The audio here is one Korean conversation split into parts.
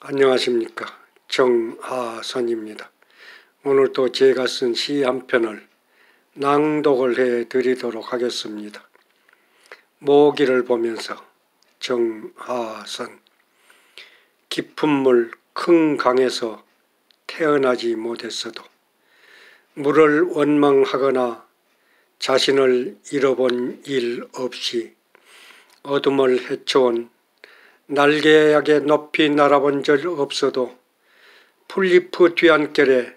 안녕하십니까 정하선입니다. 오늘도 제가 쓴 시 한 편을 낭독을 해 드리도록 하겠습니다. 모기를 보면서 정하선 깊은 물 큰 강에서 태어나지 못했어도 물을 원망하거나 자신을 잃어본 일 없이 어둠을 헤쳐온 날개약에 높이 날아본 적 없어도 풀잎 뒤안결에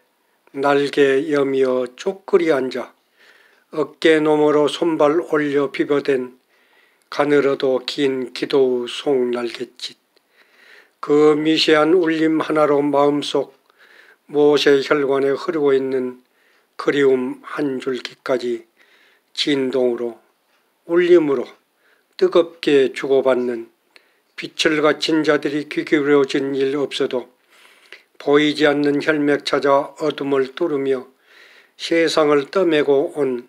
날개 여미어 쪼끄리 앉아 어깨 너머로 손발 올려 비벼댄 가늘어도 긴 기도의 송날갯짓. 그 미세한 울림 하나로 마음속 모세 혈관에 흐르고 있는 그리움 한 줄기까지 진동으로 울림으로 뜨겁게 주고받는 빛을 갖춘 자들이 귀 기울여진 일 없어도 보이지 않는 혈맥 찾아 어둠을 뚫으며 세상을 떠매고 온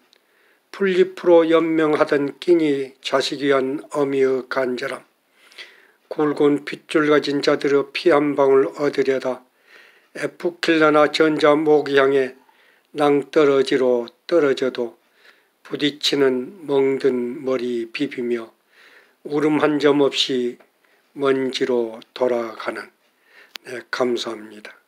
풀잎으로 연명하던 끼니 자식 위한 어미의 간절함. 굵은 핏줄 가진 자들의 피 한 방울 얻으려다 에프킬라나 전자 모기향에 낭떠러지로 떨어져도 부딪히는 멍든 머리 비비며 울음 한 점 없이 먼 지로 돌아가는 네, 감사합니다.